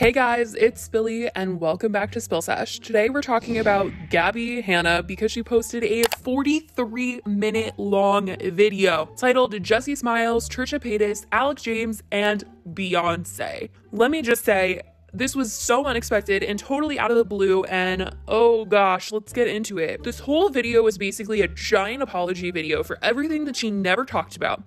Hey guys, it's Billy and welcome back to Spill Sesh. Today we're talking about Gabbie Hanna because she posted a 43 minute long video titled Jessi Smiles, Trisha Paytas, Alx James, and Beyonce. Let me just say, this was so unexpected and totally out of the blue, and oh gosh, let's get into it. This whole video was basically a giant apology video for everything that she never talked about.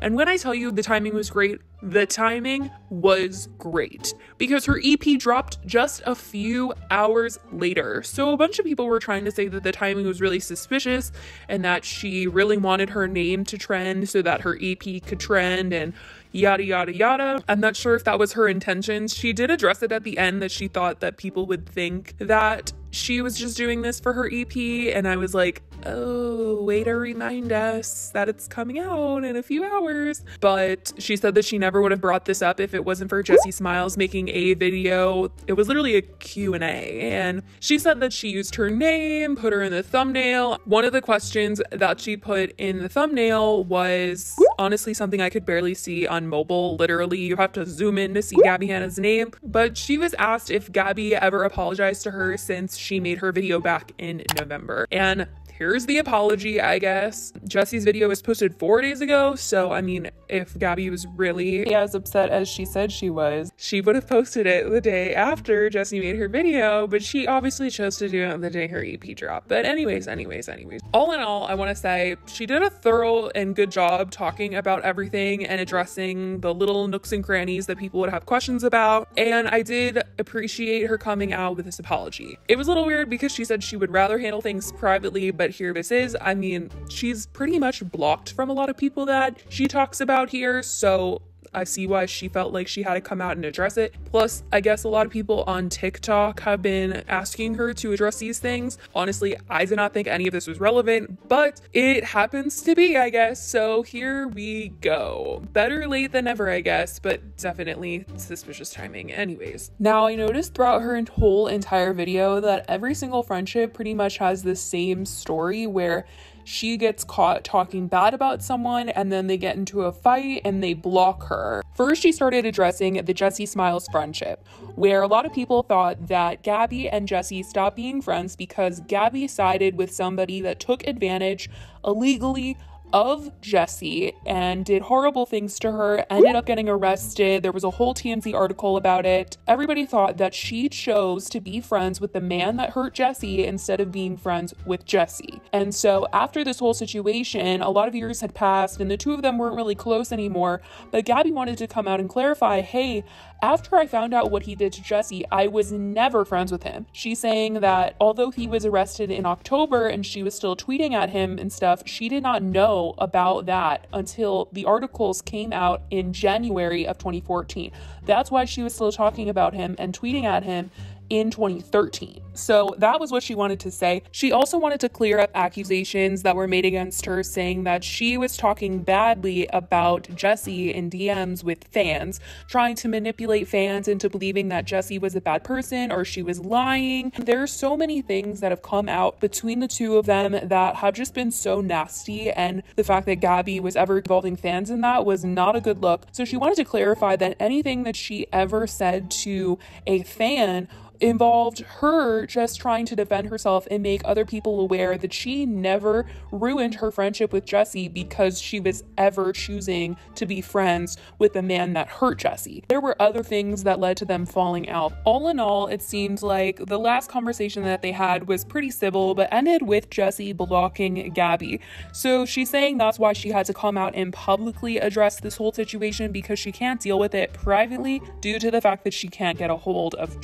And when I tell you the timing was great, the timing was great because her EP dropped just a few hours later. So a bunch of people were trying to say that the timing was really suspicious and that she really wanted her name to trend so that her EP could trend and yada yada yada. I'm not sure if that was her intentions. She did address it at the end that she thought that people would think that she was just doing this for her EP and I was like, oh, way to remind us that it's coming out in a few hours. But she said that she never would have brought this up if it wasn't for Jessi Smiles making a video. It was literally a Q&A and she said that she used her name, put her in the thumbnail. One of the questions that she put in the thumbnail was honestly something I could barely see on mobile. Literally, you have to zoom in to see Gabbie Hanna's name. But she was asked if Gabbie ever apologized to her since she made her video back in November. And here's the apology, I guess. Jessi's video was posted four days ago, so I mean, if Gabbie was really as upset as she said she was, she would have posted it the day after Jessi made her video, but she obviously chose to do it on the day her EP dropped. But anyways, anyways, anyways. All in all, I want to say she did a thorough and good job talking about everything and addressing the little nooks and crannies that people would have questions about. And I did appreciate her coming out with this apology. It was a little weird because she said she would rather handle things privately, but here this is. I mean, she's pretty much blocked from a lot of people that she talks about here, so I see why she felt like she had to come out and address it. Plus, I guess a lot of people on TikTok have been asking her to address these things. Honestly, I did not think any of this was relevant, but it happens to be, I guess. So here we go. Better late than never, I guess, but definitely suspicious timing. Anyways, now I noticed throughout her whole entire video that every single friendship pretty much has the same story where she gets caught talking bad about someone and then they get into a fight and they block her. First, she started addressing the Jessi Smiles friendship, where a lot of people thought that Gabbie and Jessi stopped being friends because Gabbie sided with somebody that took advantage illegally of Jessi and did horrible things to her, ended up getting arrested. There was a whole TMZ article about it. Everybody thought that she chose to be friends with the man that hurt Jessi instead of being friends with Jessi. And so after this whole situation, a lot of years had passed and the two of them weren't really close anymore. But Gabbie wanted to come out and clarify hey, after I found out what he did to Jessi, I was never friends with him. She's saying that although he was arrested in October and she was still tweeting at him and stuff, she did not know about that until the articles came out in January of 2014. That's why she was still talking about him and tweeting at him in 2013. So that was what she wanted to say. She also wanted to clear up accusations that were made against her, saying that she was talking badly about Jessi in DMs with fans, trying to manipulate fans into believing that Jessi was a bad person or she was lying. There are so many things that have come out between the two of them that have just been so nasty, and the fact that Gabbie was ever involving fans in that was not a good look. So she wanted to clarify that anything that she ever said to a fan involved her just trying to defend herself and make other people aware that she never ruined her friendship with Jessi because she was ever choosing to be friends with the man that hurt Jessi. There were other things that led to them falling out. All in all, it seemed like the last conversation that they had was pretty civil, but ended with Jessi blocking Gabbie. So she's saying that's why she had to come out and publicly address this whole situation because she can't deal with it privately due to the fact that she can't get a hold of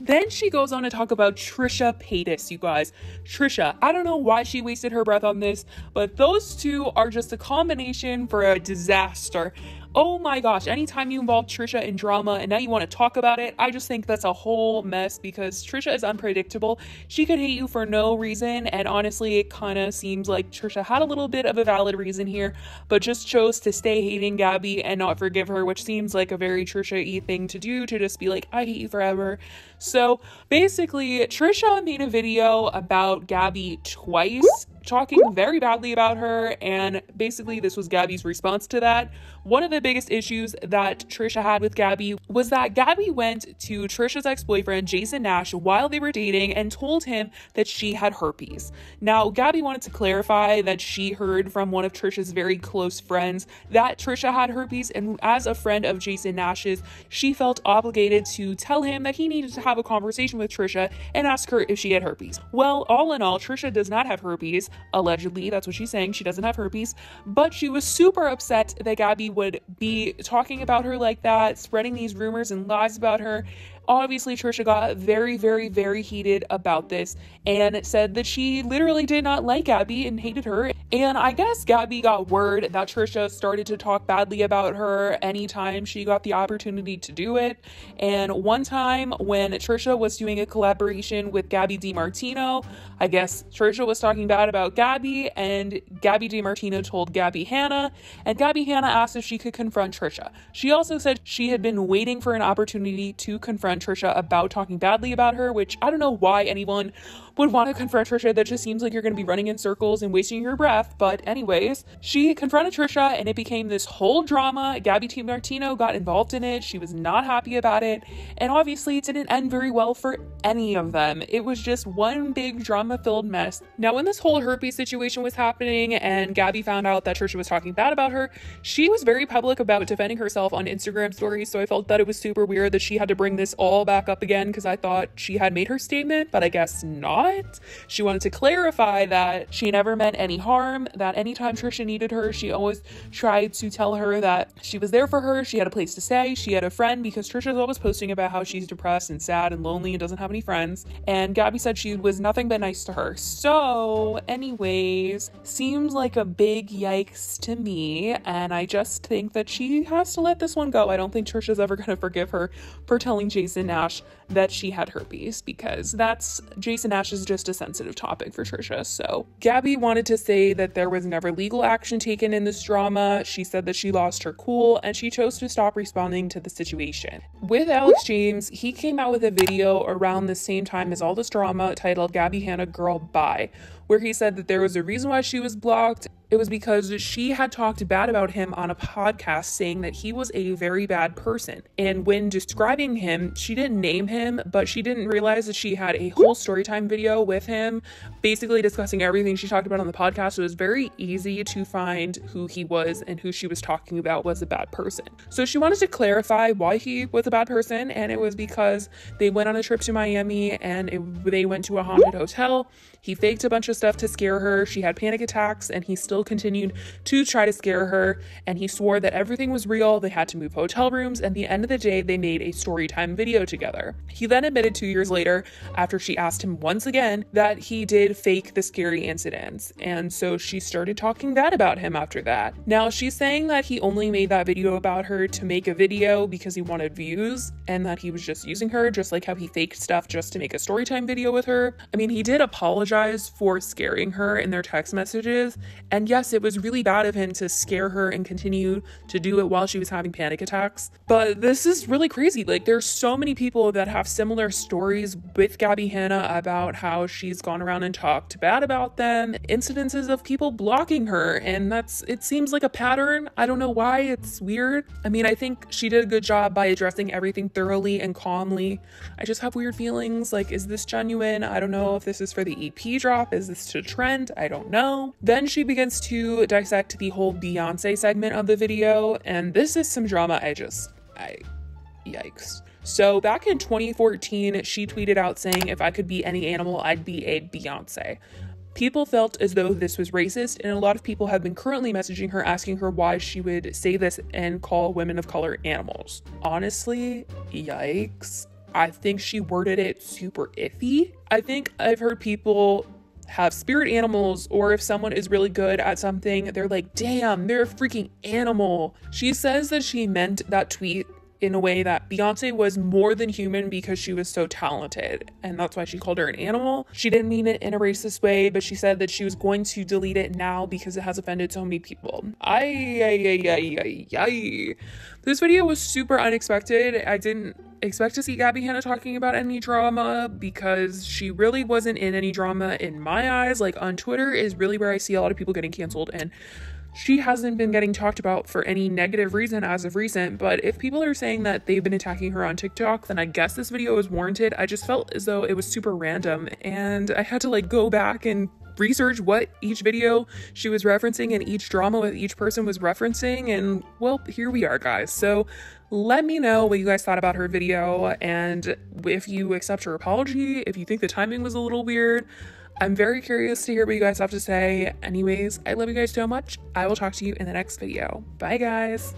Then she goes on to talk about Trisha Paytas, you guys. Trisha, I don't know why she wasted her breath on this, but those two are just a combination for a disaster. Oh my gosh, anytime you involve Trisha in drama and now you want to talk about it, I just think that's a whole mess because Trisha is unpredictable. She could hate you for no reason, and honestly, it kind of seems like Trisha had a little bit of a valid reason here, but just chose to stay hating Gabbie and not forgive her, which seems like a very Trisha y thing to do to just be like, I hate you forever. So basically, Trisha made a video about Gabbie twice talking very badly about her, and basically, this was Gabbie's response to that. One of the biggest issues that Trisha had with Gabbie was that Gabbie went to Trisha's ex boyfriend, Jason Nash, while they were dating and told him that she had herpes. Now, Gabbie wanted to clarify that she heard from one of Trisha's very close friends that Trisha had herpes, and as a friend of Jason Nash's, she felt obligated to tell him that he needed to have a conversation with Trisha and ask her if she had herpes. Well, all in all, Trisha does not have herpes. Allegedly, that's what she's saying. She doesn't have herpes, but she was super upset that Gabbie would be talking about her like that, spreading these rumors and lies about her. Obviously, Trisha got very, very, very heated about this and said that she literally did not like Gabbie and hated her. And I guess Gabbie got word that Trisha started to talk badly about her anytime she got the opportunity to do it. And one time when Trisha was doing a collaboration with Gabi DeMartino, I guess Trisha was talking bad about Gabbie, and Gabi DeMartino told Gabbie Hanna, and Gabbie Hanna asked if she could confront Trisha. She also said she had been waiting for an opportunity to confront Trisha about talking badly about her, which I don't know why anyone would want to confront Trisha. That just seems like you're going to be running in circles and wasting your breath. But, anyways, she confronted Trisha and it became this whole drama. Gabi DeMartino got involved in it. She was not happy about it. And obviously, it didn't end very well for any of them. It was just one big drama filled mess. Now, when this whole herpes situation was happening and Gabbie found out that Trisha was talking bad about her, she was very public about defending herself on Instagram stories. So I felt that it was super weird that she had to bring this all back up again because I thought she had made her statement, but I guess not. She wanted to clarify that she never meant any harm, that anytime Trisha needed her, she always tried to tell her that she was there for her, she had a place to stay, she had a friend, because Trisha's always posting about how she's depressed and sad and lonely and doesn't have any friends. And Gabbie said she was nothing but nice to her. So, anyways, seems like a big yikes to me, and I just think that she has to let this one go. I don't think Trisha's ever gonna forgive her for telling Jason Nash that she had herpes because that's Jason Nash is just a sensitive topic for Trisha. So Gabbie wanted to say that there was never legal action taken in this drama. She said that she lost her cool and she chose to stop responding to the situation. With Alx James, he came out with a video around the same time as all this drama titled Gabbie Hanna Girl Bye, where he said that there was a reason why she was blocked it was because she had talked bad about him on a podcast, saying that he was a very bad person. And when describing him, she didn't name him, but she didn't realize that she had a whole storytime video with him, basically discussing everything she talked about on the podcast. So it was very easy to find who he was and who she was talking about was a bad person. So she wanted to clarify why he was a bad person, and it was because they went on a trip to Miami and it, they went to a haunted hotel. He faked a bunch of stuff to scare her. She had panic attacks, and he still continued to try to scare her. And he swore that everything was real. They had to move hotel rooms. And at the end of the day, they made a story time video together. He then admitted two years later, after she asked him once again, that he did fake the scary incidents. And so she started talking bad about him after that. Now, she's saying that he only made that video about her to make a video because he wanted views and that he was just using her, just like how he faked stuff just to make a storytime video with her. I mean, he did apologize for scaring her in their text messages. And yes, it was really bad of him to scare her and continue to do it while she was having panic attacks. But this is really crazy. Like, there's so many people that have similar stories with Gabbie Hanna about how she's gone around and talked bad about them, incidences of people blocking her. And that's, it seems like a pattern. I don't know why. It's weird. I mean, I think she did a good job by addressing everything thoroughly and calmly. I just have weird feelings. Like, is this genuine? I don't know if this is for the EP drop? Is this to trend? I don't know. Then she begins to dissect the whole Beyonce segment of the video, and this is some drama I just, I, yikes. So back in 2014, she tweeted out saying, If I could be any animal, I'd be a Beyonce. People felt as though this was racist, and a lot of people have been currently messaging her asking her why she would say this and call women of color animals. Honestly, yikes. I think she worded it super iffy. I think I've heard people have spirit animals, or if someone is really good at something, they're like, damn, they're a freaking animal. She says that she meant that tweet in a way that Beyonce was more than human because she was so talented. And that's why she called her an animal. She didn't mean it in a racist way, but she said that she was going to delete it now because it has offended so many people. I, I, I, I, I. This video was super unexpected. I didn't expect to see Gabbie Hanna talking about any drama because she really wasn't in any drama in my eyes. Like on Twitter is really where I see a lot of people getting canceled and she hasn't been getting talked about for any negative reason as of recent, but if people are saying that they've been attacking her on TikTok, then I guess this video is warranted. I just felt as though it was super random and I had to like go back and research what each video she was referencing and each drama with each person was referencing and well here we are guys so let me know what you guys thought about her video and if you accept her apology if you think the timing was a little weird I'm very curious to hear what you guys have to say. Anyways, I love you guys so much. I will talk to you in the next video. Bye, guys.